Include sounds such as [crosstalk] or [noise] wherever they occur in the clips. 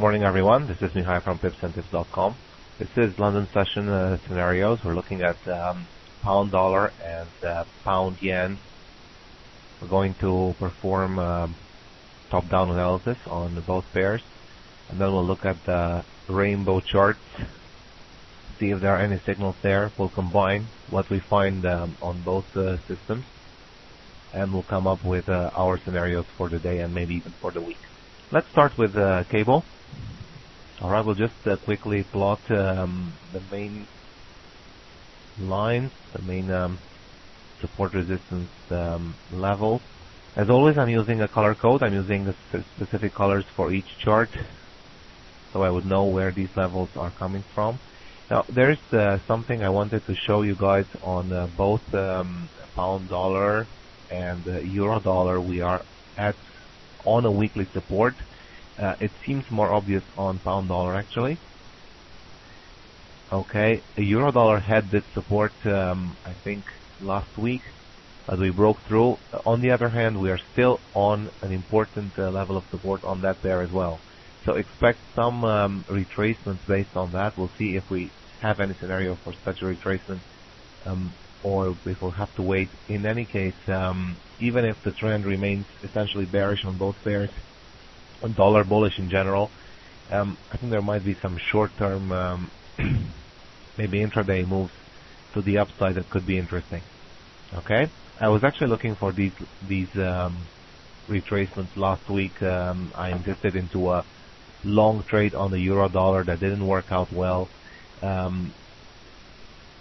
Morning, everyone. This is Mihai from pipsandtips.com. This is London session uh, scenarios. We're looking at um, pound dollar and uh, pound yen. We're going to perform um, top-down analysis on both pairs, and then we'll look at the rainbow charts, see if there are any signals there. We'll combine what we find um, on both uh, systems, and we'll come up with uh, our scenarios for the day and maybe even for the week. Let's start with uh, cable. All right, we'll just uh, quickly plot um, the main lines, the main um, support resistance um, levels. As always, I'm using a color code. I'm using specific colors for each chart, so I would know where these levels are coming from. Now, there's uh, something I wanted to show you guys on uh, both um, pound dollar and uh, euro dollar. We are at on a weekly support. Uh, it seems more obvious on pound dollar actually. Okay, euro dollar had this support, um, I think, last week, as we broke through. On the other hand, we are still on an important uh, level of support on that pair as well. So expect some um, retracements based on that. We'll see if we have any scenario for such a retracement, um, or we'll have to wait. In any case, um, even if the trend remains essentially bearish on both pairs, dollar bullish in general. Um, I think there might be some short-term, um, [clears throat] maybe intraday moves to the upside that could be interesting. Okay, I was actually looking for these these um, retracements last week. Um, I invested into a long trade on the euro dollar that didn't work out well. Um,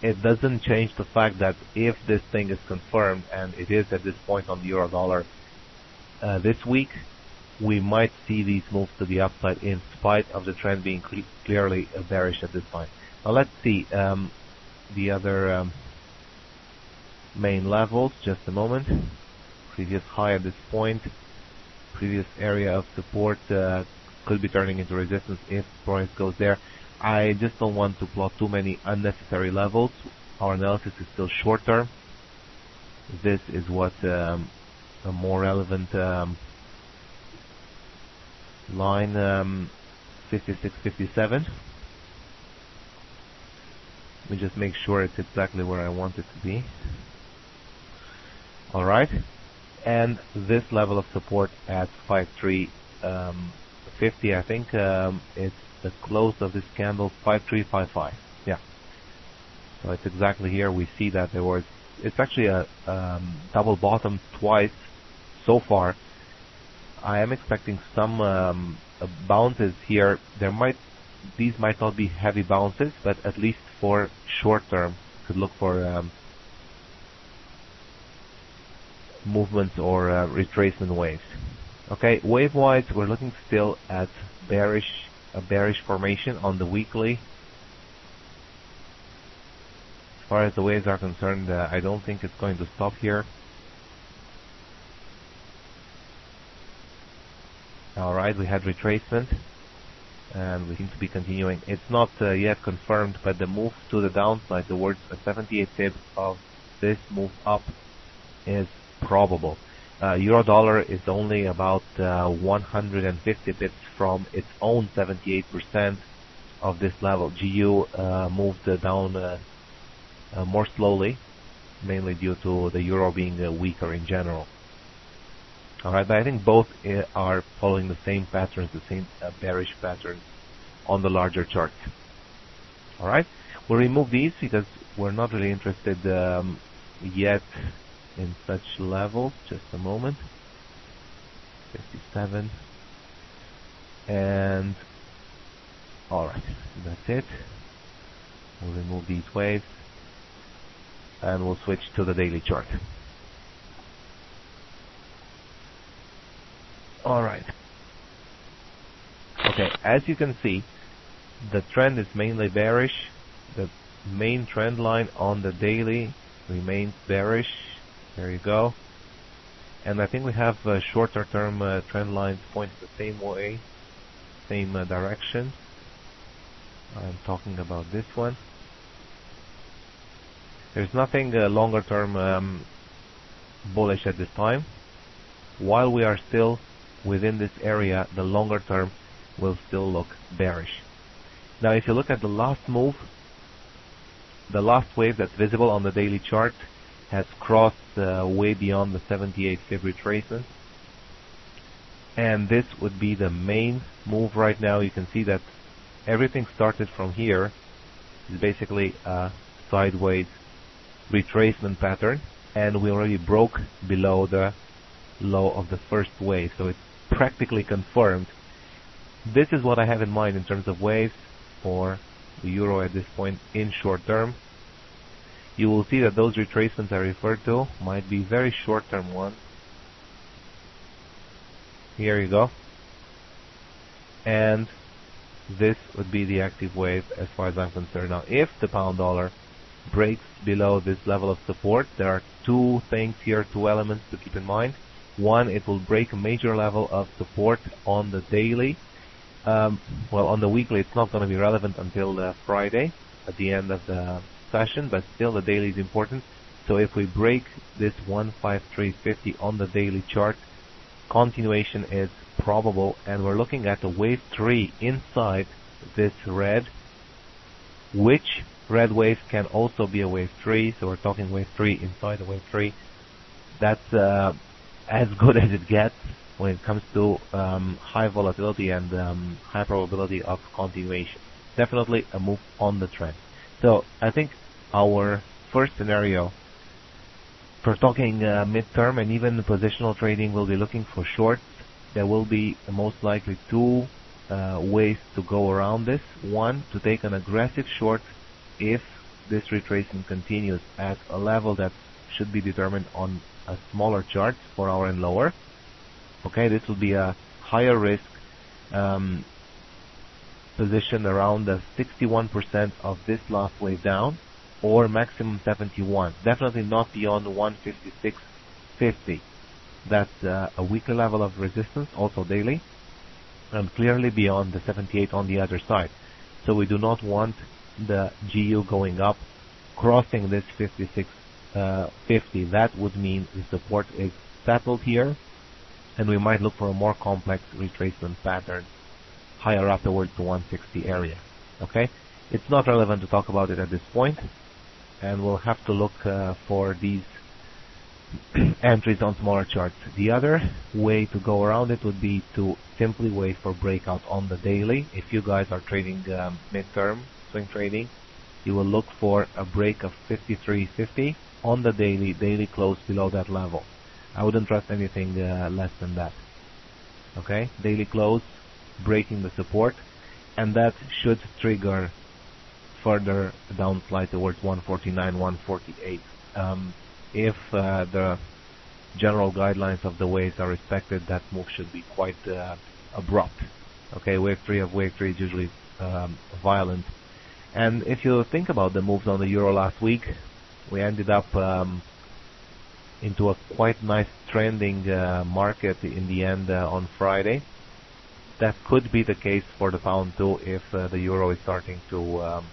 it doesn't change the fact that if this thing is confirmed, and it is at this point on the euro dollar uh, this week, we might see these moves to the upside in spite of the trend being cle clearly bearish at this point. Now let's see um, the other um, main levels. Just a moment. Previous high at this point. Previous area of support uh, could be turning into resistance if price goes there. I just don't want to plot too many unnecessary levels. Our analysis is still short term. This is what um, a more relevant um, line um, 5657. Let me just make sure it's exactly where I want it to be. Alright, and this level of support at 5350, um, I think um, it's the close of this candle 5355. Yeah. So it's exactly here. We see that there was, it's actually a um, double bottom twice so far I am expecting some um, bounces here. There might these might not be heavy bounces, but at least for short term, could look for um, movements or uh, retracement waves. Okay, wave-wise, we're looking still at bearish a bearish formation on the weekly. As far as the waves are concerned, uh, I don't think it's going to stop here. Alright, we had retracement and we seem to be continuing. It's not uh, yet confirmed, but the move to the downside towards a 78 pips of this move up is probable. Uh, Euro dollar is only about uh, 150 pips from its own 78% of this level. GU uh, moved down uh, uh, more slowly, mainly due to the euro being uh, weaker in general. Alright, but I think both eh, are following the same patterns, the same uh, bearish patterns on the larger chart. Alright, we'll remove these because we're not really interested um, yet in such levels. Just a moment. 57. And alright, that's it. We'll remove these waves and we'll switch to the daily chart. Alright. Okay, as you can see, the trend is mainly bearish. The main trend line on the daily remains bearish. There you go. And I think we have uh, shorter term uh, trend lines pointing the same way, same uh, direction. I'm talking about this one. There's nothing uh, longer term um, bullish at this time. While we are still within this area, the longer term will still look bearish. Now, if you look at the last move, the last wave that's visible on the daily chart has crossed uh, way beyond the 78 fib retracement. And this would be the main move right now. You can see that everything started from here. It's basically a sideways retracement pattern. And we already broke below the low of the first wave. So it's practically confirmed. This is what I have in mind in terms of waves for the euro at this point in short term. You will see that those retracements I referred to might be very short term ones. Here you go. And this would be the active wave as far as I'm concerned. Now, if the pound dollar breaks below this level of support, there are two things here, two elements to keep in mind. One, it will break a major level of support on the daily. Um, well, on the weekly, it's not going to be relevant until uh, Friday at the end of the session, but still the daily is important. So if we break this 15350 on the daily chart, continuation is probable, and we're looking at a wave 3 inside this red, which red wave can also be a wave 3, so we're talking wave 3 inside the wave 3. That's uh, as good as it gets when it comes to um, high volatility and um, high probability of continuation. Definitely a move on the trend. So I think our first scenario for talking uh, midterm and even positional trading will be looking for shorts. There will be most likely two uh, ways to go around this. One, to take an aggressive short if this retracement continues at a level that should be determined on a smaller chart, 4 hour and lower. Okay, this will be a higher risk um, position around the 61% of this last wave down or maximum 71. Definitely not beyond 156.50. That's uh, a weekly level of resistance, also daily, and clearly beyond the 78 on the other side. So we do not want the GU going up, crossing this 56 uh, 50. That would mean the support is settled here, and we might look for a more complex retracement pattern higher up towards the 160 area. Okay, it's not relevant to talk about it at this point and we'll have to look uh, for these [clears throat] entries on smaller charts. The other way to go around it would be to simply wait for breakout on the daily. If you guys are trading um, midterm swing trading, you will look for a break of 53.50 on the daily, daily close below that level. I wouldn't trust anything uh, less than that. Okay, daily close, breaking the support, and that should trigger further downslide towards 149, 148. Um, if uh, the general guidelines of the waves are respected, that move should be quite uh, abrupt. Okay, wave three of wave three is usually um, violent. And if you think about the moves on the euro last week, we ended up um, into a quite nice trending uh, market in the end uh, on Friday. That could be the case for the pound too if uh, the euro is starting to um,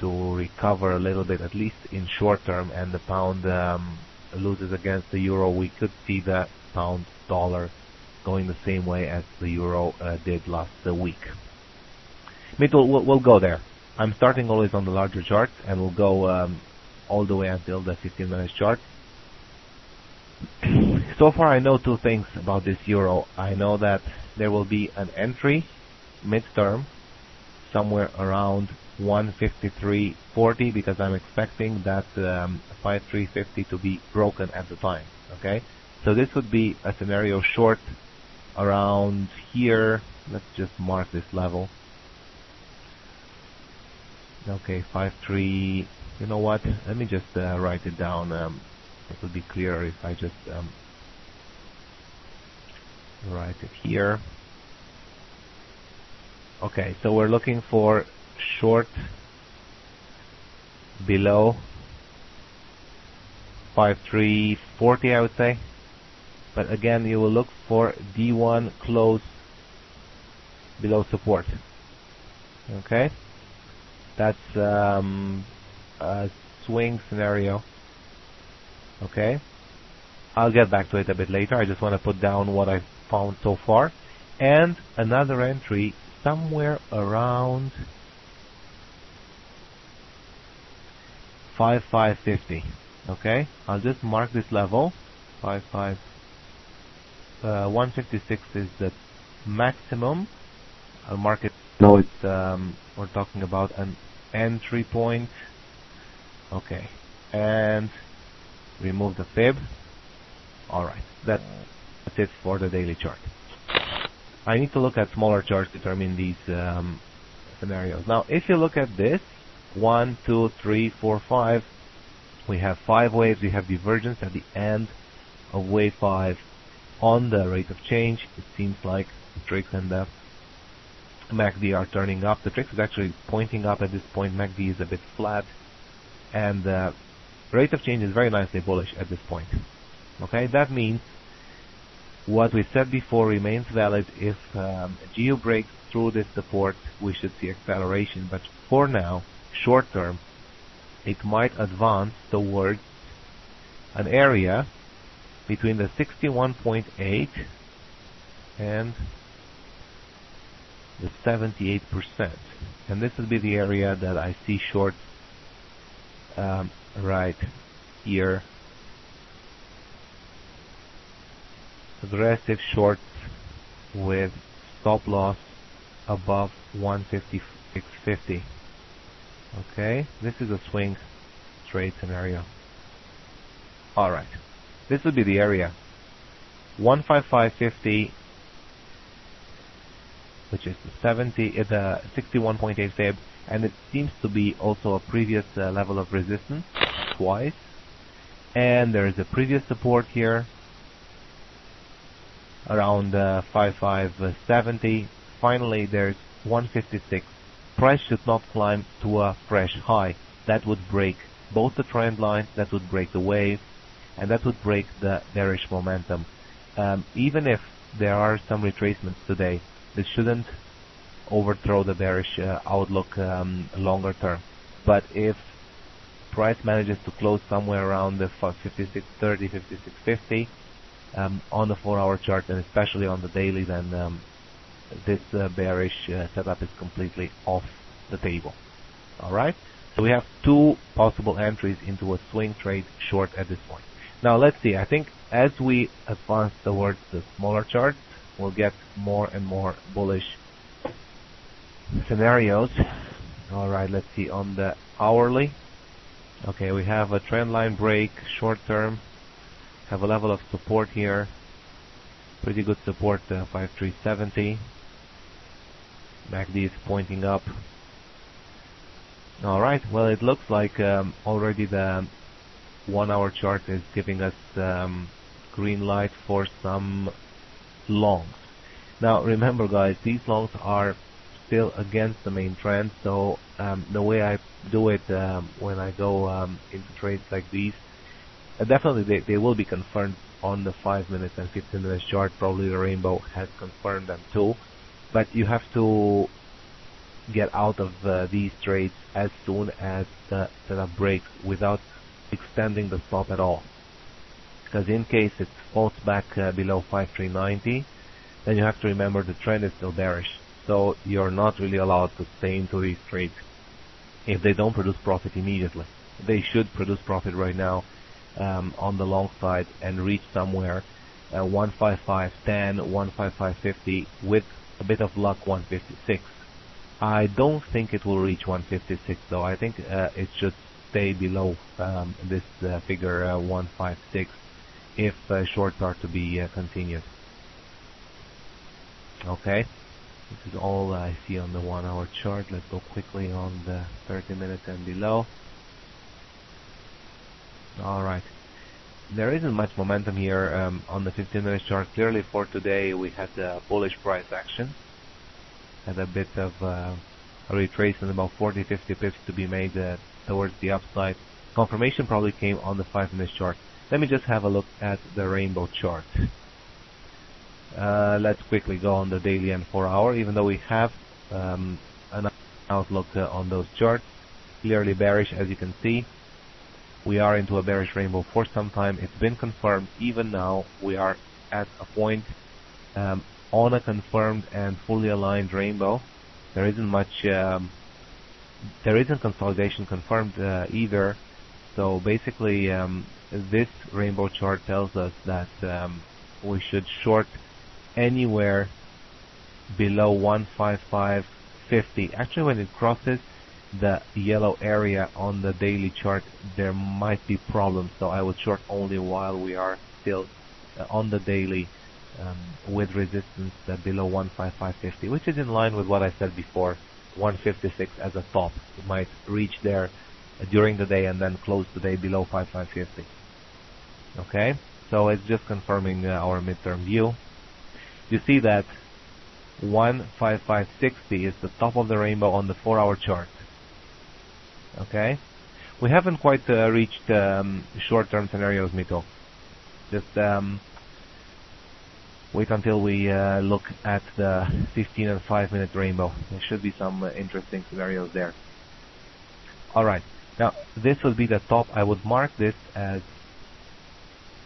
to recover a little bit, at least in short term, and the pound um, loses against the euro, we could see the pound dollar going the same way as the euro uh, did last week. We'll, we'll, we'll, go there. I'm starting always on the larger chart, and we'll go um, all the way until the 15 minutes chart. [clears throat] so far, I know two things about this euro. I know that there will be an entry midterm somewhere around 153.40 because I'm expecting that um, 5350 to be broken at the time. Okay, so this would be a scenario short around here. Let's just mark this level. Okay, 53. You know what? Let me just uh, write it down. Um, it will be clearer if I just um, write it here. Okay, so we're looking for short below 5340 I would say but again you will look for D1 close below support okay that's um, a swing scenario. Okay? I'll get back to it a bit later. I just want to put down what I found so far. And another entry somewhere around 5550 okay? I'll just mark this level. 55 uh, 156 is the maximum. I'll mark it no it's um, we're talking about an entry point. Okay. And remove the fib. Alright that's it for the daily chart. I need to look at smaller charts to determine these um, scenarios. Now if you look at this one two three four five we have five waves. We have divergence at the end of wave 5 on the rate of change. It seems like the and the MACD are turning up. The TRIX is actually pointing up at this point. MACD is a bit flat. And the rate of change is very nicely bullish at this point. Okay, that means what we said before remains valid. If um, GU breaks through this support, we should see acceleration. But for now, short term, it might advance towards an area between the 61.8 and the 78%. And this will be the area that I see short um, right here. Aggressive shorts with stop loss above 156.50. Okay, this is a swing trade scenario. Alright, this will be the area. 155.50 which is the 70, uh, the 61.8 fib, and it seems to be also a previous uh, level of resistance twice. And there is a previous support here around uh, 5570. Finally, there's 156. Price should not climb to a fresh high. That would break both the trend line, that would break the wave, and that would break the bearish momentum. Um, even if there are some retracements today, this shouldn't overthrow the bearish uh, outlook um, longer term. But if price manages to close somewhere around the 56.30, 56.50 um, on the 4-hour chart and especially on the daily, then um, this uh, bearish uh, setup is completely off the table. All right. So we have two possible entries into a swing trade short at this point. Now let's see. I think as we advance towards the smaller charts, we'll get more and more bullish scenarios. Alright, let's see on the hourly. Okay, we have a trend line break, short term. Have a level of support here. Pretty good support, uh, 5370. MACD is pointing up. Alright, well it looks like um, already the one hour chart is giving us um, green light for some longs. Now remember guys, these longs are still against the main trend, so um, the way I do it um, when I go um, into trades like these, uh, definitely they, they will be confirmed on the 5 minutes and 15 minutes chart, probably the rainbow has confirmed them too, but you have to get out of uh, these trades as soon as the setup breaks without extending the stop at all because in case it falls back uh, below 5390 then you have to remember the trend is still bearish. So you're not really allowed to stay into these trades. If they don't produce profit immediately they should produce profit right now um, on the long side and reach somewhere uh, 155.10 155.50 with a bit of luck 156 I don't think it will reach 156 though. I think uh, it should stay below um, this uh, figure uh, 156 if shorts are to be uh, continued. Okay, this is all I see on the one hour chart. Let's go quickly on the 30 minutes and below. Alright, there isn't much momentum here um, on the 15 minute chart. Clearly for today we had a bullish price action. Had a bit of uh, a retracement, about 40-50 pips to be made uh, towards the upside. Confirmation probably came on the 5 minute chart. Let me just have a look at the rainbow chart. Uh, let's quickly go on the daily and 4 hour, even though we have um, an outlook uh, on those charts. Clearly bearish, as you can see. We are into a bearish rainbow for some time. It's been confirmed. Even now, we are at a point um, on a confirmed and fully aligned rainbow. There isn't much, um, there isn't consolidation confirmed uh, either. So basically, um, this rainbow chart tells us that um, we should short anywhere below 155.50. Actually, when it crosses the yellow area on the daily chart, there might be problems. So I would short only while we are still uh, on the daily um, with resistance uh, below 155.50, which is in line with what I said before, 156 as a top. It might reach there during the day and then close the day below 5550. Okay, so it's just confirming uh, our midterm view. You see that 15560 is the top of the rainbow on the 4-hour chart. Okay, we haven't quite uh, reached um, short-term scenarios, Mito. Just um, wait until we uh, look at the 15 and 5 minute rainbow. There should be some uh, interesting scenarios there. Alright, now this would be the top. I would mark this as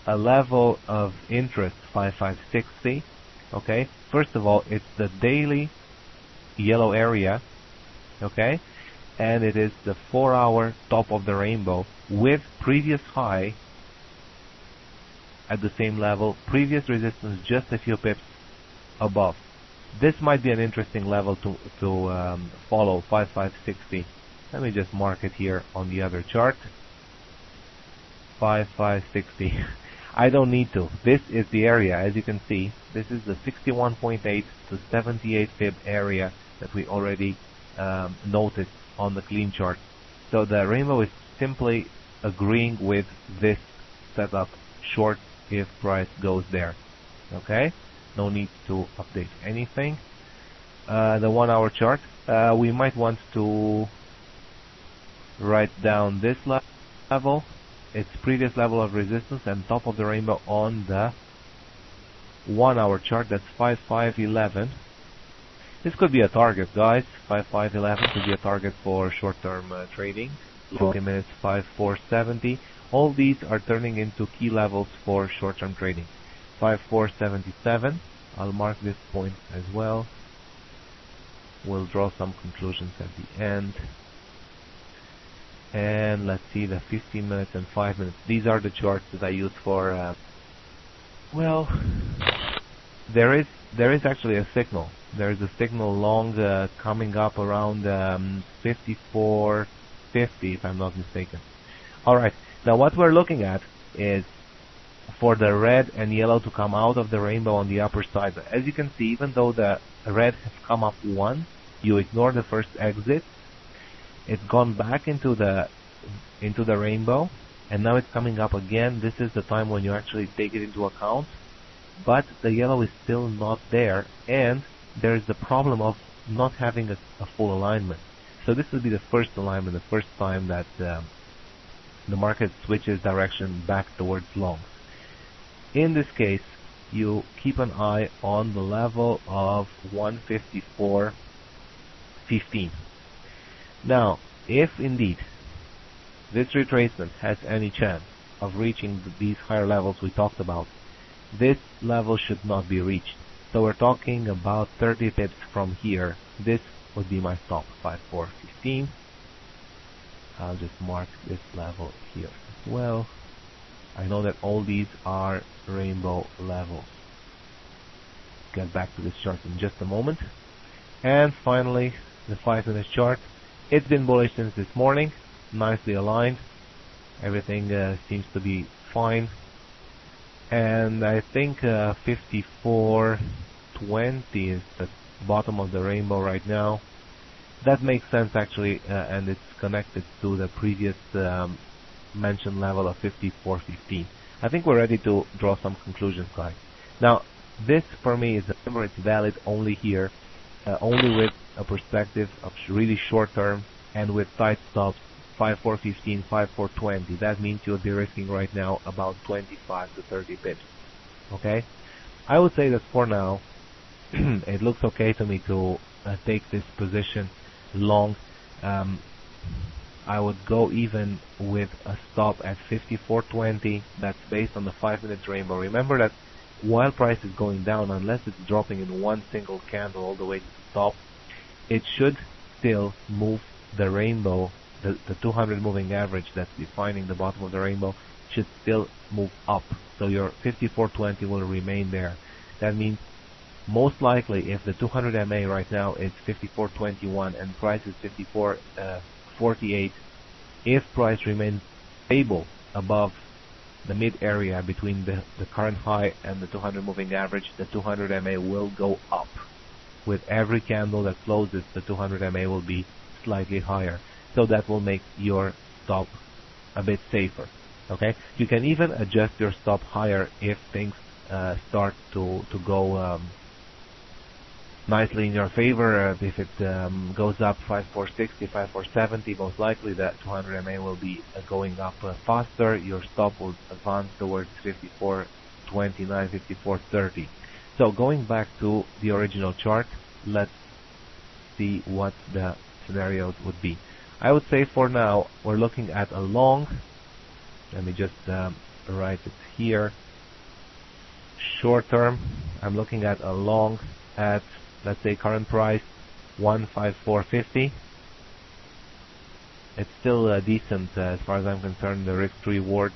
a level of interest 5560. Okay, first of all, it's the daily yellow area. Okay, and it is the 4 hour top of the rainbow with previous high at the same level, previous resistance just a few pips above. This might be an interesting level to, to um, follow, 5560. Let me just mark it here on the other chart. 5560. [laughs] I don't need to. This is the area, as you can see. This is the 61.8 to 78 fib area that we already um, noticed on the clean chart. So the rainbow is simply agreeing with this setup short if price goes there. Okay, no need to update anything. Uh, the one hour chart, uh, we might want to write down this level, its previous level of resistance and top of the rainbow on the one hour chart, that's 5511. This could be a target, guys. 5511 could be a target for short-term uh, trading. 40 minutes 5470. All these are turning into key levels for short-term trading. 5477, I'll mark this point as well. We'll draw some conclusions at the end. And let's see the 15 minutes and 5 minutes. These are the charts that I use for, uh, well, there is there is actually a signal. There is a signal long uh, coming up around um, 54.50 if I'm not mistaken. Alright, now what we're looking at is for the red and yellow to come out of the rainbow on the upper side. As you can see, even though the red has come up once, you ignore the first exit, it's gone back into the into the rainbow, and now it's coming up again. This is the time when you actually take it into account, but the yellow is still not there, and there is the problem of not having a, a full alignment. So this will be the first alignment, the first time that um, the market switches direction back towards longs. In this case, you keep an eye on the level of 154.15. Now, if indeed this retracement has any chance of reaching these higher levels we talked about, this level should not be reached. So we're talking about 30 pips from here. This would be my stop, 5415. I'll just mark this level here as well. I know that all these are rainbow levels. Get back to this chart in just a moment. And finally, the 5 minute chart. It's been bullish since this morning, nicely aligned. Everything uh, seems to be fine. And I think uh, 54.20 is the bottom of the rainbow right now that makes sense actually, uh, and it's connected to the previous um, mentioned level of 54.15. I think we're ready to draw some conclusions, guys. Now, this for me is remember it's valid only here, uh, only with a perspective of really short term and with tight stops 5415, 5420. That means you'll be risking right now about 25 to 30 pips. Okay? I would say that for now, [clears throat] it looks okay to me to uh, take this position long. Um, I would go even with a stop at 54.20. That's based on the 5 minutes rainbow. Remember that while price is going down, unless it's dropping in one single candle all the way to the top, it should still move the rainbow, the, the 200 moving average that's defining the bottom of the rainbow should still move up. So your 5420 will remain there. That means most likely if the 200 MA right now is 5421 and price is 5448, uh, if price remains stable above the mid area between the, the current high and the 200 moving average, the 200 MA will go up. With every candle that closes, the 200 MA will be slightly higher. So that will make your stop a bit safer. Okay, you can even adjust your stop higher if things uh, start to to go um, nicely in your favor. Uh, if it um, goes up 5460, 5470, most likely that 200 MA will be uh, going up uh, faster. Your stop will advance towards 5429, 5430. So going back to the original chart, let's see what the scenarios would be. I would say for now we're looking at a long. Let me just um, write it here. Short term, I'm looking at a long at let's say current price 15450 it's still uh, decent uh, as far as I'm concerned the risk to reward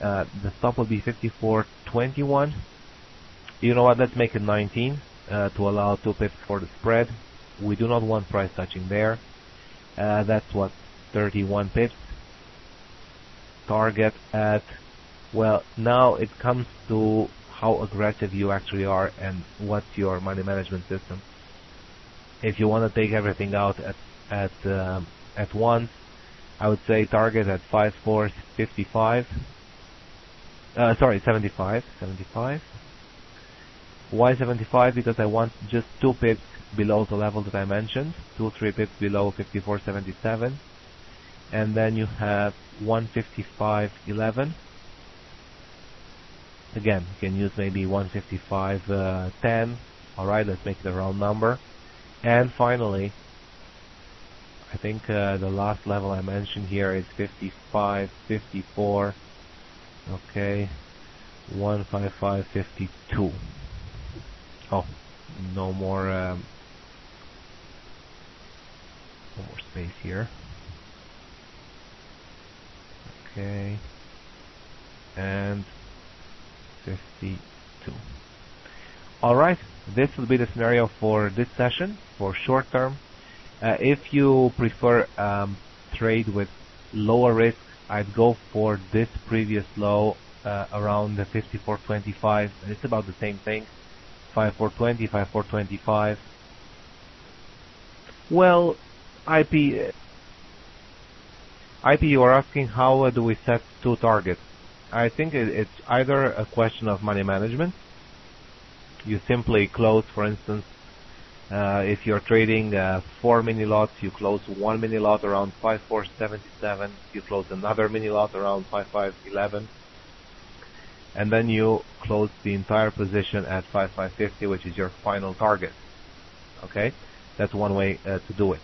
uh, the stop will be 5421 you know what? Let's make it 19 uh, to allow 2 pips for the spread. We do not want price touching there. Uh, that's what? 31 pips. Target at well now it comes to how aggressive you actually are and what's your money management system. If you want to take everything out at at um, at once, I would say target at five 5455. Uh, sorry, 75, 75. Why 75? Because I want just two pips below the level that I mentioned, two three pips below 54.77, and then you have 155.11 Again, you can use maybe 155.10. Uh, Alright, let's make it a round number. And finally, I think uh, the last level I mentioned here is 55, 54. Okay, 155, 52. Oh, no more, um, no more space here. Okay, and 52. Alright, this will be the scenario for this session, for short term. Uh, if you prefer um, trade with lower risk, I'd go for this previous low uh, around the 54.25. It's about the same thing. 5420, 5425. Well, IP, IP, you are asking how do we set two targets? I think it's either a question of money management. You simply close, for instance, uh, if you're trading uh, four mini lots, you close one mini lot around 5477, you close another mini lot around 5511, and then you close the entire position at 5550, which is your final target. Okay, that's one way uh, to do it.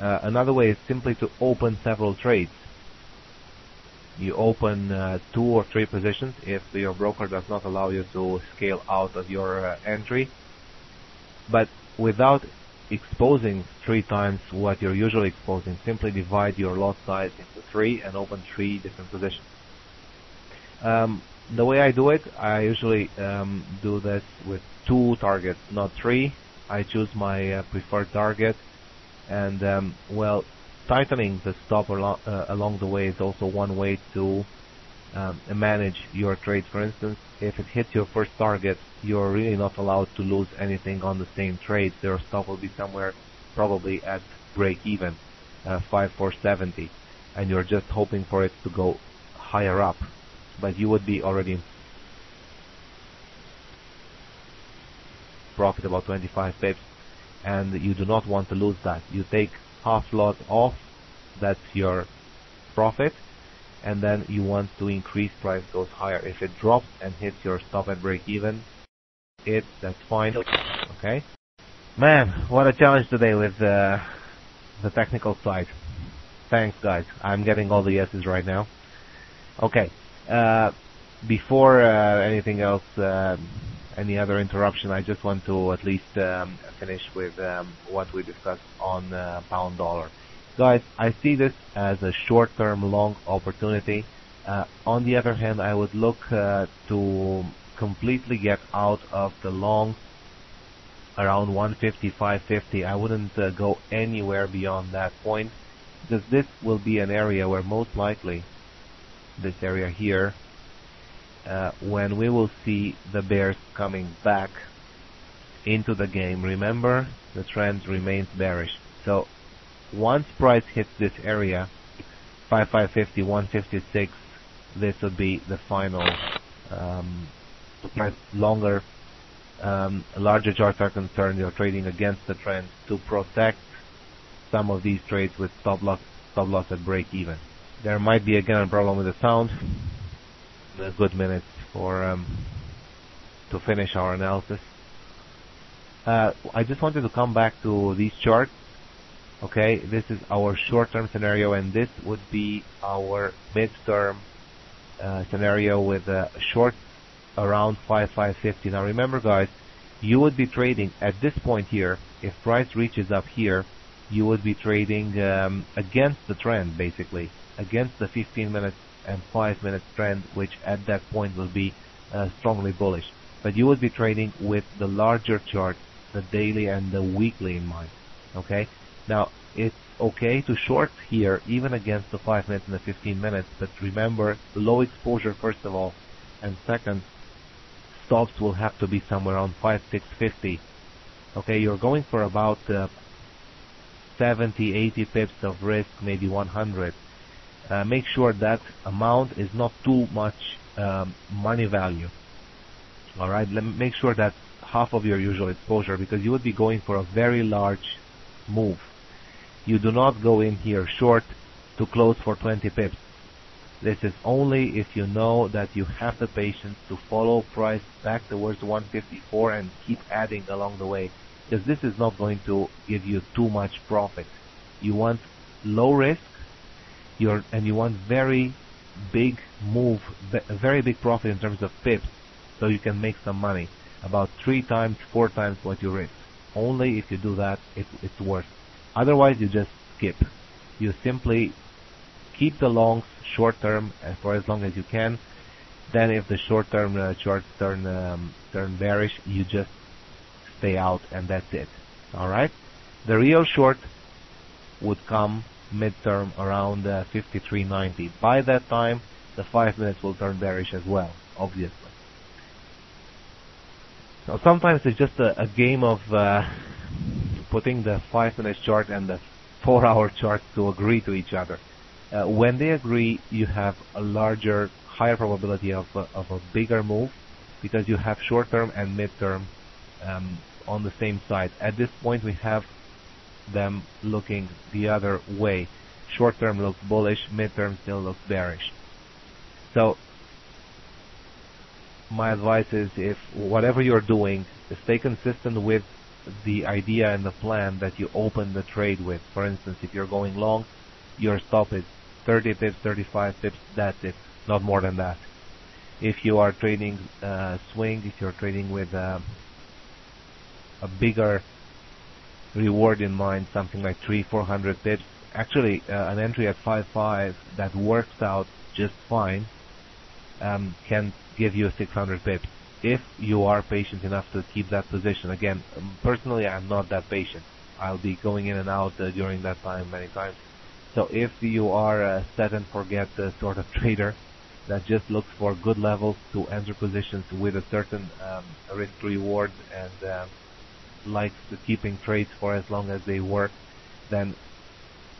Uh, another way is simply to open several trades you open uh, two or three positions if your broker does not allow you to scale out of your uh, entry. But without exposing three times what you're usually exposing, simply divide your lot size into three and open three different positions. Um, the way I do it, I usually um, do this with two targets, not three. I choose my uh, preferred target, and um, well, tightening the stop along, uh, along the way is also one way to um, manage your trade. For instance, if it hits your first target, you're really not allowed to lose anything on the same trade. Your stop will be somewhere probably at break even, uh, 5470, and you're just hoping for it to go higher up. But you would be already profit about 25 pips, and you do not want to lose that. You take half lot off, that's your profit, and then you want to increase price goes higher. If it drops and hits your stop and break even, it that's fine. Okay. Man, what a challenge today with uh, the technical side. Thanks, guys. I'm getting all the yeses right now. Okay. Uh, before uh, anything else, uh, any other interruption, I just want to at least um, finish with um, what we discussed on uh, pound dollar. Guys, I see this as a short-term long opportunity. Uh, on the other hand, I would look uh, to completely get out of the long around 150, 550. I wouldn't uh, go anywhere beyond that point because this will be an area where most likely this area here uh, when we will see the bears coming back into the game. Remember, the trend remains bearish. So once price hits this area, 5550, 156, this would be the final um, longer, um, larger charts are concerned. You're trading against the trend to protect some of these trades with stop loss, stop loss at break even. There might be again a problem with the sound. A good minute for um, to finish our analysis. Uh, I just wanted to come back to these charts. Okay, this is our short-term scenario, and this would be our mid-term uh, scenario with a short around 5550. Now remember, guys, you would be trading at this point here. If price reaches up here, you would be trading um, against the trend, basically against the 15 minute and 5 minute trend, which at that point will be uh, strongly bullish. But you would be trading with the larger chart, the daily and the weekly in mind. Okay? Now, it's okay to short here, even against the 5 minutes and the 15 minutes, but remember, low exposure first of all, and second, stops will have to be somewhere around 5, 6, 50. Okay, you're going for about uh, 70, 80 pips of risk, maybe 100 uh, make sure that amount is not too much um, money value. All right, Let make sure that half of your usual exposure because you would be going for a very large move. You do not go in here short to close for 20 pips. This is only if you know that you have the patience to follow price back towards 154 and keep adding along the way because this is not going to give you too much profit. You want low risk you're and you want very big move, a very big profit in terms of pips, so you can make some money, about three times, four times what you risk. Only if you do that, it, it's worth. Otherwise, you just skip. You simply keep the longs short term for as long as you can. Then, if the short term uh, charts turn um, turn bearish, you just stay out, and that's it. All right. The real short would come midterm around uh, 53.90. By that time, the 5 minutes will turn bearish as well, obviously. So sometimes it's just a, a game of uh, [laughs] putting the 5 minute chart and the 4 hour chart to agree to each other. Uh, when they agree, you have a larger, higher probability of, uh, of a bigger move because you have short term and midterm um, on the same side. At this point, we have them looking the other way. Short term looks bullish, mid term still looks bearish. So my advice is if whatever you're doing, stay consistent with the idea and the plan that you open the trade with. For instance, if you're going long, your stop is 30 pips, 35 pips, that's it, not more than that. If you are trading uh, swing, if you're trading with uh, a bigger reward in mind, something like three, four hundred pips. Actually, uh, an entry at five five that works out just fine um, can give you 600 pips if you are patient enough to keep that position. Again, um, personally, I'm not that patient. I'll be going in and out uh, during that time many times. So if you are a set and forget uh, sort of [laughs] trader that just looks for good levels to enter positions with a certain um, risk reward and um, likes to keeping trades for as long as they work, then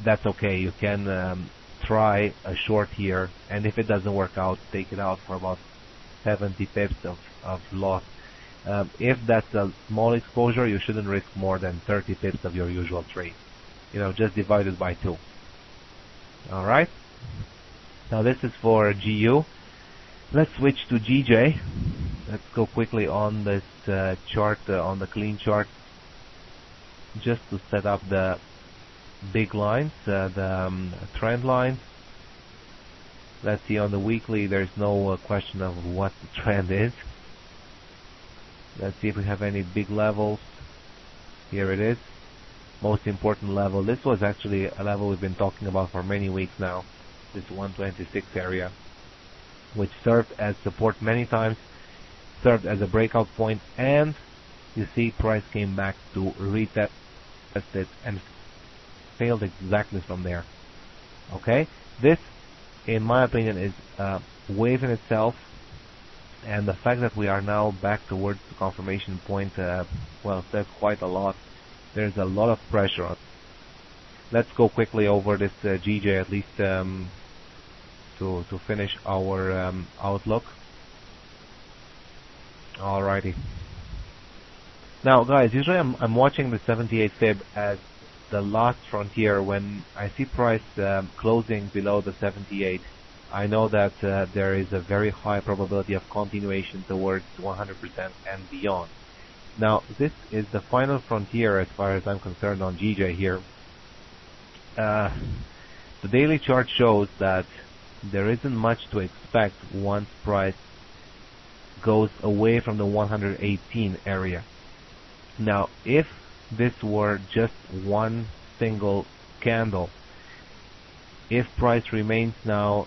that's okay. You can um, try a short here, and if it doesn't work out, take it out for about 70 pips of, of loss. Um, if that's a small exposure, you shouldn't risk more than 30 pips of your usual trade. You know, just divide it by two. Alright? Now this is for GU. Let's switch to GJ. Let's go quickly on this uh, chart, uh, on the clean chart, just to set up the big lines, uh, the um, trend lines. Let's see, on the weekly, there's no uh, question of what the trend is. Let's see if we have any big levels. Here it is. Most important level. This was actually a level we've been talking about for many weeks now. This 126 area, which served as support many times, served as a breakout point, and you see price came back to retest it and failed exactly from there. Okay? This, in my opinion, is a wave in itself and the fact that we are now back towards the confirmation point, uh, well, says quite a lot. There's a lot of pressure on. Let's go quickly over this uh, GJ at least um, to to finish our um, outlook. Alrighty. Now, guys, usually I'm I'm watching the 78 fib as the last frontier when I see price um, closing below the 78 I know that uh, there is a very high probability of continuation towards 100% and beyond. Now, this is the final frontier as far as I'm concerned on GJ here. Uh, the daily chart shows that there isn't much to expect once price goes away from the 118 area. Now, if this were just one single candle, if price remains now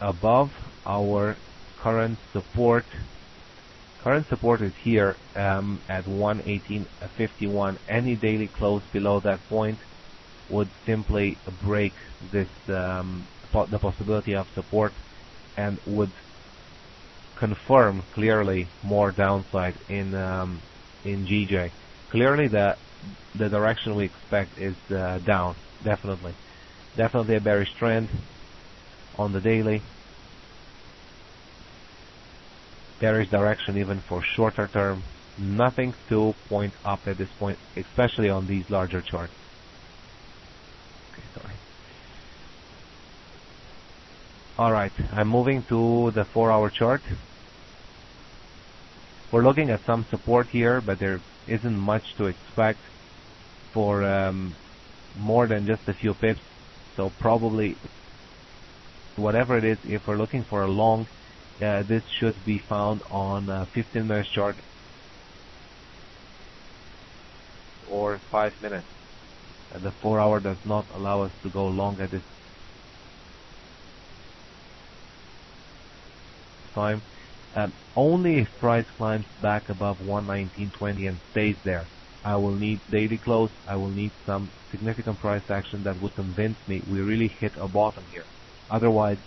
above our current support. Current support is here um, at 118.51. Any daily close below that point would simply break this um, the possibility of support and would confirm clearly more downside in um, in GJ. Clearly, the the direction we expect is uh, down. Definitely, definitely a bearish trend on the daily. Bearish direction even for shorter term. Nothing to point up at this point, especially on these larger charts. Okay, sorry. Alright, I'm moving to the 4 hour chart. We're looking at some support here, but there isn't much to expect for um, more than just a few pips. So probably whatever it is, if we're looking for a long, uh, this should be found on a 15 minutes chart or 5 minutes. And the 4 hour does not allow us to go long at this time. Um, only if price climbs back above 119.20 and stays there. I will need daily close. I will need some significant price action that would convince me we really hit a bottom here. Otherwise,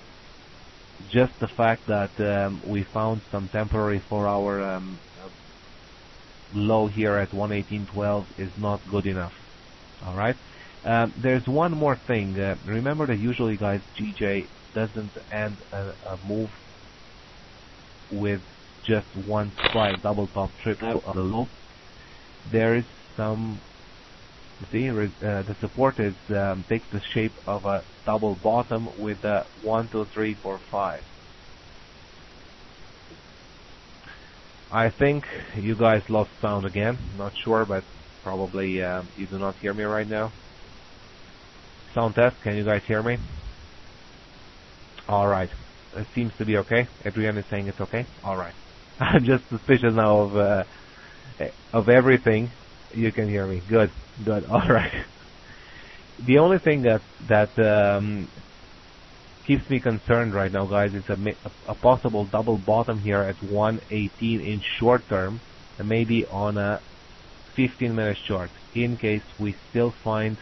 just the fact that um, we found some temporary four-hour um, low here at 118.12 is not good enough. All right. Um, there's one more thing. Uh, remember that usually, guys, GJ doesn't end a, a move with just one spike, double top, triple on the low. There is some see, uh, the support is um, takes the shape of a double bottom with a one, two, three, four, five. I think you guys lost sound again. Not sure, but probably uh, you do not hear me right now. Sound test. Can you guys hear me? All right. It seems to be okay. Adrian is saying it's okay. All right. [laughs] I'm just suspicious now of uh, of everything. You can hear me. Good. Good. [laughs] All right. The only thing that that um, keeps me concerned right now, guys, is a, a possible double bottom here at 118 in short term, and maybe on a 15 minute chart. In case we still find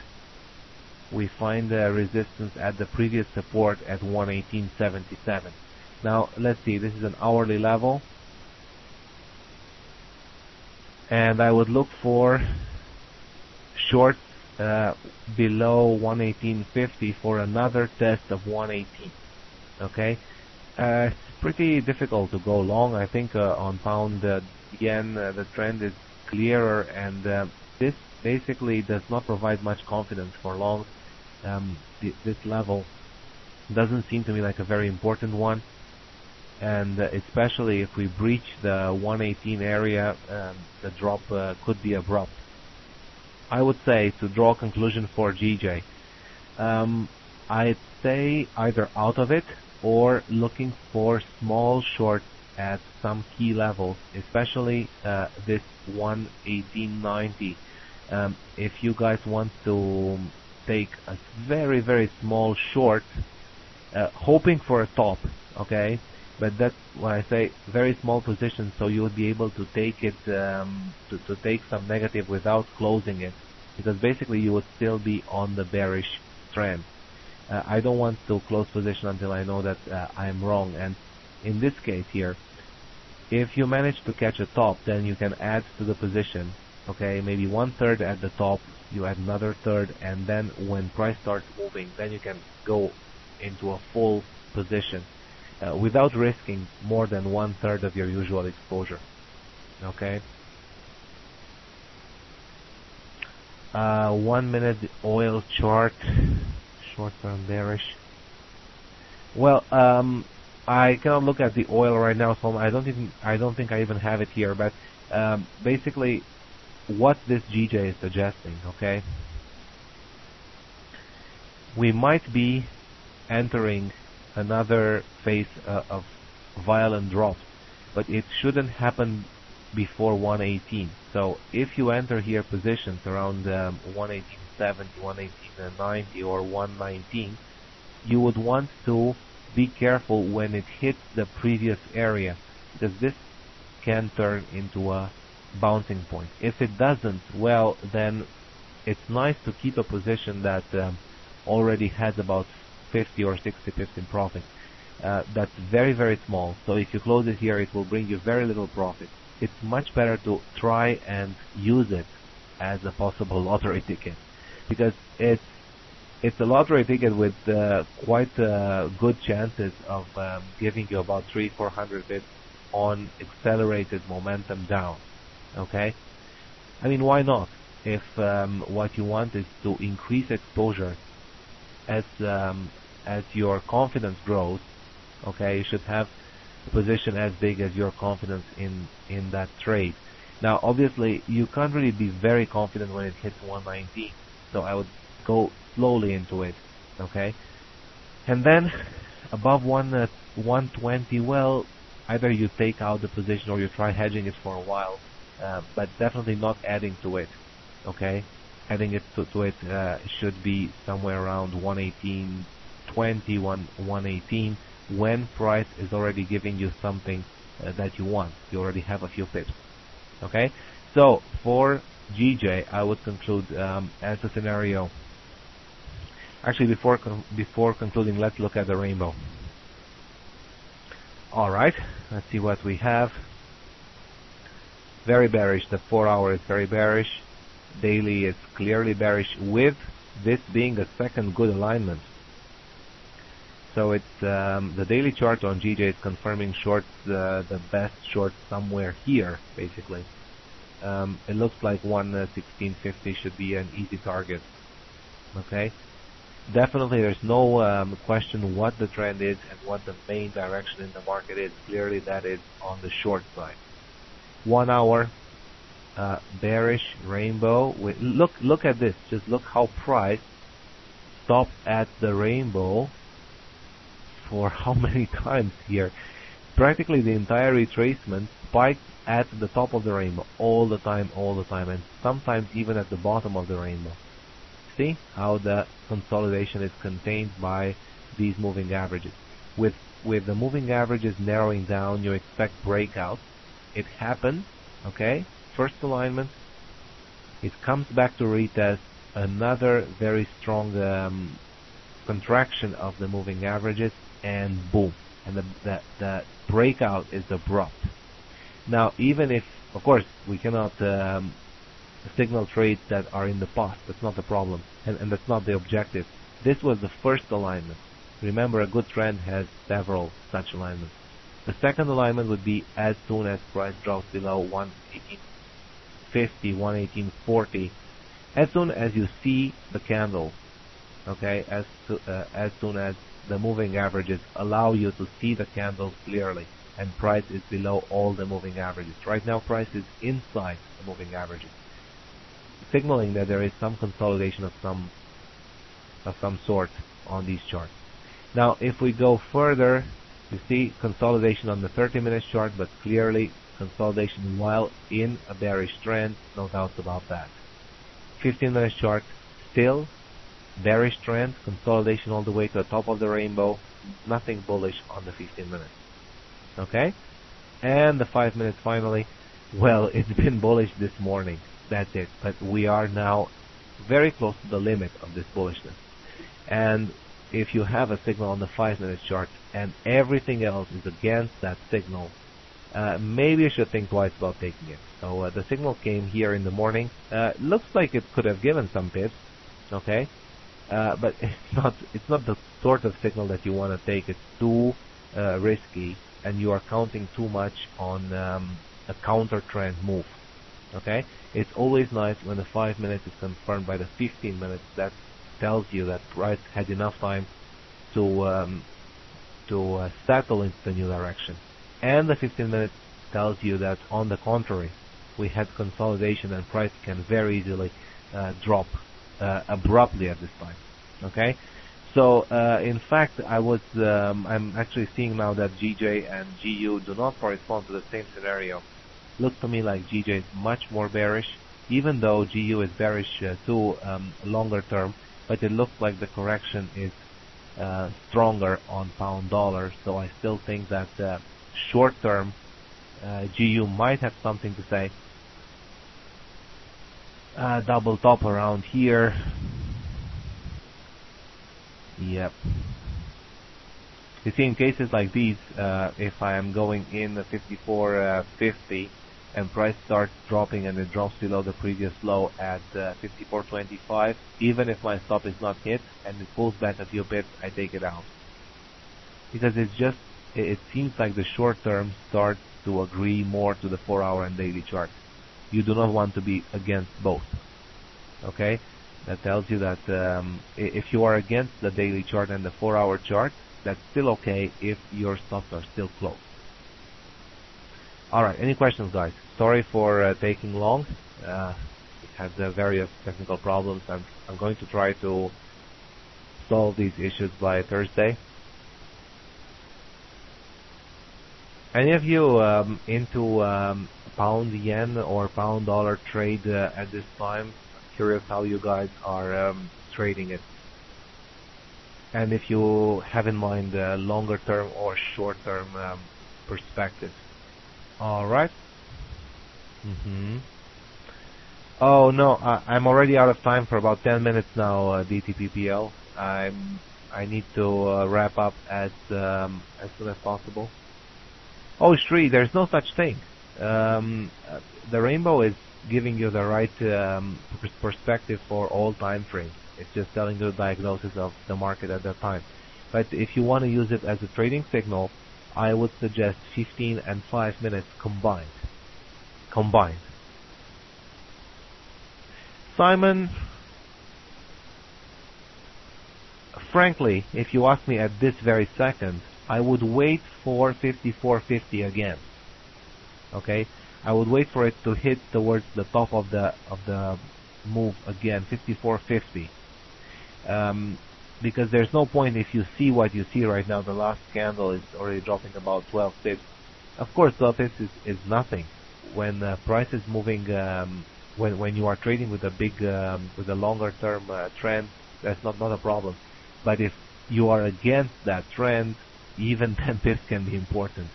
we find the resistance at the previous support at 118.77. Now let's see. This is an hourly level, and I would look for short uh, below 118.50 for another test of 118. Okay, uh, it's pretty difficult to go long. I think uh, on pound uh, yen uh, the trend is clearer, and uh, this basically does not provide much confidence for long. Um, th this level doesn't seem to me like a very important one, and especially if we breach the 118 area, um, the drop could be abrupt. I would say to draw a conclusion for GJ, um, I'd say either out of it or looking for small short at some key levels, especially uh, this 118.90. Um, if you guys want to take a very very small short, uh, hoping for a top, okay, but that's when I say very small position, so you would be able to take it um, to, to take some negative without closing it, because basically you would still be on the bearish trend. Uh, I don't want to close position until I know that uh, I'm wrong, and in this case here, if you manage to catch a top, then you can add to the position. Okay, maybe one third at the top, you add another third, and then when price starts moving, then you can go into a full position uh, without risking more than one third of your usual exposure. Okay. Uh, one minute oil chart, short term bearish. Well, um, I cannot look at the oil right now, so I don't even I don't think I even have it here. But um, basically, what this GJ is suggesting, okay? We might be entering another phase uh, of violent drops, but it shouldn't happen before 118. So if you enter here positions around um, 118.70, 118.90 or 119, you would want to be careful when it hits the previous area because this can turn into a bouncing point. If it doesn't, well then it's nice to keep a position that um, already has about 50 or 60 pips in profit. Uh, that's very very small. So if you close it here, it will bring you very little profit. It's much better to try and use it as a possible [laughs] lottery ticket because it's it's a lottery ticket with uh, quite uh, good chances of um, giving you about three, four hundred pips on accelerated momentum down. Okay, I mean why not? If um, what you want is to increase exposure as um, as your confidence grows, okay, you should have a position as big as your confidence in in that trade. Now, obviously, you can't really be very confident when it hits 119, so I would go slowly into it, okay? And then [laughs] above one uh, 120, well, either you take out the position or you try hedging it for a while, uh, but definitely not adding to it, okay? Adding it to, to it uh, should be somewhere around 118, 20, 118 when price is already giving you something uh, that you want. You already have a few pips, okay? So for GJ, I would conclude um, as a scenario Actually, before before concluding, let's look at the rainbow. All right, let's see what we have. Very bearish. The four hour is very bearish. Daily is clearly bearish. With this being a second good alignment. So it's um, the daily chart on GJ is confirming short uh, the best short somewhere here, basically. Um, it looks like 116.50 should be an easy target. Okay definitely there's no um, question what the trend is and what the main direction in the market is. Clearly that is on the short side. One hour uh, bearish rainbow. look look at this. Just look how price stopped at the rainbow for [laughs] how many times here. Practically the entire retracement spiked at the top of the rainbow all the time, all the time, and sometimes even at the bottom of the rainbow see how the consolidation is contained by these moving averages. With with the moving averages narrowing down, you expect breakouts. It happened, okay? First alignment. It comes back to retest. Another very strong um, contraction of the moving averages, and boom, and the, the the breakout is abrupt. Now, even if, of course, we cannot um, signal trades that are in the past. That's not the problem, and, and that's not the objective. This was the first alignment. Remember, a good trend has several such alignments. The second alignment would be as soon as price drops below 118.50, 118.40. As soon as you see the candle, okay, as to, uh, as soon as the moving averages allow you to see the candles clearly, and price is below all the moving averages. Right now, price is inside the moving averages signaling that there is some consolidation of some of some sort on these charts. Now, if we go further You see consolidation on the 30 minutes chart, but clearly consolidation while in a bearish trend, no doubts about that. 15 minutes chart, still bearish trend, consolidation all the way to the top of the rainbow, nothing bullish on the 15 minutes. Okay? And the 5 minutes finally, well, [laughs] it's been bullish this morning. That's it. But we are now very close to the limit of this bullishness. And if you have a signal on the 5 minute chart and everything else is against that signal, uh, maybe you should think twice about taking it. So uh, the signal came here in the morning. Uh, looks like it could have given some pips, okay, uh, but [laughs] it's not. It's not the sort of signal that you want to take. It's too uh, risky, and you are counting too much on um, a counter trend move. Okay, it's always nice when the five minutes is confirmed by the 15 minutes. That tells you that price had enough time to um, to uh, settle into the new direction and the 15 minutes tells you that on the contrary, we had consolidation and price can very easily uh, drop uh, abruptly at this time. Okay, so uh, in fact, I was um, I'm actually seeing now that GJ and GU do not correspond to the same scenario. Looks to me like GJ is much more bearish, even though GU is bearish uh, too um, longer term. But it looks like the correction is uh, stronger on pound dollar. So I still think that uh, short term, uh, GU might have something to say. Uh, double top around here. Yep. You see, in cases like these, uh, if I am going in the 54.50 uh, and price starts dropping and it drops below the previous low at uh, 54.25, even if my stop is not hit and it pulls back a few pips, I take it out. Because it's just it seems like the short term starts to agree more to the 4 hour and daily chart. You do not want to be against both. Okay? That tells you that um, if you are against the daily chart and the 4 hour chart, that's still okay if your stops are still closed. Alright, any questions guys? Sorry for uh, taking long. Uh, had uh, various technical problems. I'm, I'm going to try to solve these issues by Thursday. Any of you um, into um, pound yen or pound dollar trade uh, at this time? Curious how you guys are um, trading it. And if you have in mind a longer term or short term um, perspective. Alright. Mm-hmm. Oh no, I, am already out of time for about 10 minutes now, uh, DTPPL. I'm, I need to uh, wrap up as, um, as soon as possible. Oh, Sri, there's no such thing. Um, the rainbow is giving you the right um, perspective for all time frames. It's just telling you the diagnosis of the market at that time. But if you want to use it as a trading signal, I would suggest 15 and 5 minutes combined. Combined. Simon, frankly, if you ask me at this very second, I would wait for 54.50 again. Okay, I would wait for it to hit towards the top of the of the move again, 54.50. Um, because there's no point if you see what you see right now. The last candle is already dropping about 12 pips. Of course, 12 pips is, is nothing when the price is moving. Um, when when you are trading with a big um, with a longer term uh, trend, that's not not a problem. But if you are against that trend, even [laughs] 10 pips can be important.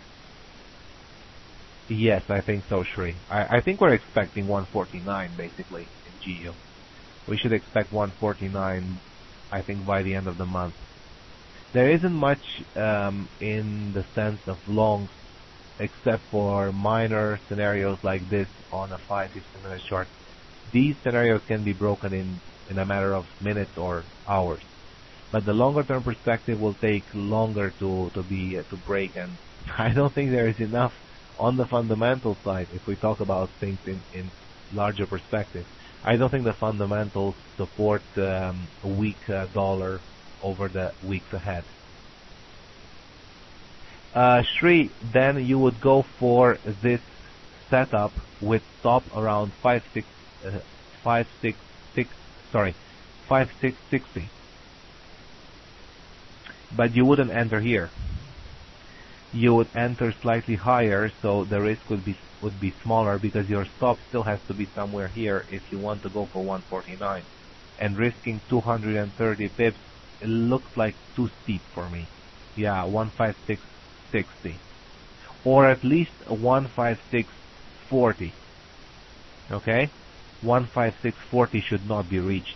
Yes, I think so, Shri. I, I think we're expecting 149 basically in GU. We should expect 149, I think, by the end of the month. There isn't much um, in the sense of longs except for minor scenarios like this on a 5 15 minute chart. These scenarios can be broken in, in a matter of minutes or hours but the longer term perspective will take longer to to be uh, to break and [laughs] I don't think there is enough on the fundamental side if we talk about things in in larger perspective I don't think the fundamentals support um, a weak uh, dollar over the weeks ahead uh, Shri then you would go for this setup with stop around 5 6 uh, 5 6 6 sorry 5 6 60 but you wouldn't enter here. you would enter slightly higher, so the risk would be would be smaller because your stop still has to be somewhere here if you want to go for 149. And risking 230 pips, it looks like too steep for me. Yeah, 156.60. Or at least 156.40. Okay? 156.40 should not be reached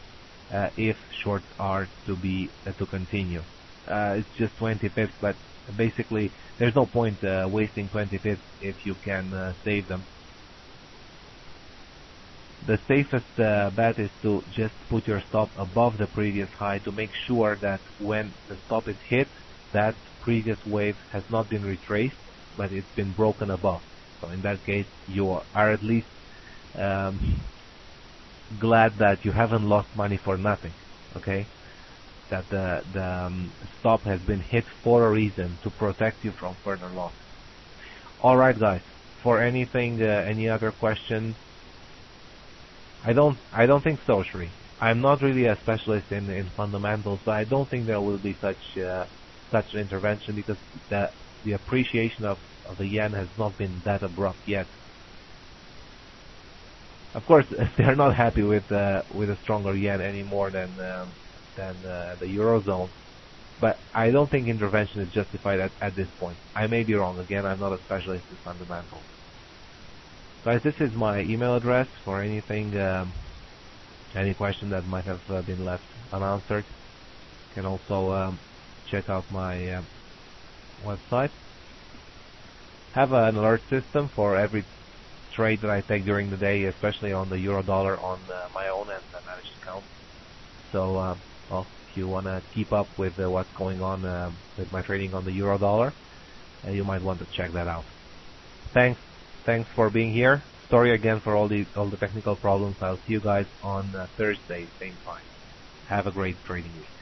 uh, if shorts are to be uh, to continue. Uh, it's just 20 pips, but basically there's no point uh, wasting 20 pips if you can uh, save them. The safest uh, bet is to just put your stop above the previous high to make sure that when the stop is hit, that previous wave has not been retraced, but it's been broken above. So in that case, you are at least um, glad that you haven't lost money for nothing. Okay? That the, the um, stop has been hit for a reason to protect you from further loss. Alright guys, for anything, uh, any other questions? I don't, I don't think so, Shri. I'm not really a specialist in, in fundamentals, so I don't think there will be such, uh, such an intervention because the, the appreciation of, of the yen has not been that abrupt yet. Of course, [laughs] they're not happy with, uh, with a stronger yen any more than, um, than uh, the eurozone. But I don't think intervention is justified at, at this point. I may be wrong. Again, I'm not a specialist in fundamentals. Guys, this is my email address for anything, um, any question that might have uh, been left unanswered. You can also um, check out my uh, website. Have an alert system for every trade that I take during the day, especially on the euro dollar on uh, my own and managed account. So uh, well, if you want to keep up with uh, what's going on uh, with my trading on the euro dollar, uh, you might want to check that out. Thanks, thanks for being here. Sorry again for all the all the technical problems. I'll see you guys on uh, Thursday, same time. Have a great trading week.